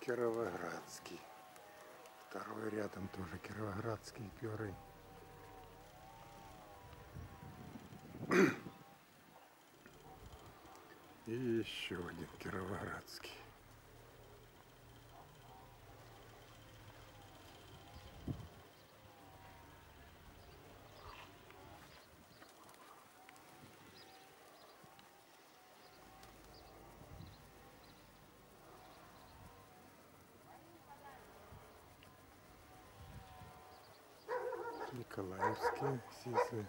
Кировоградский. Второй рядом тоже Кировоградские пёры. И еще один Кировоградский. Николаевские сизы.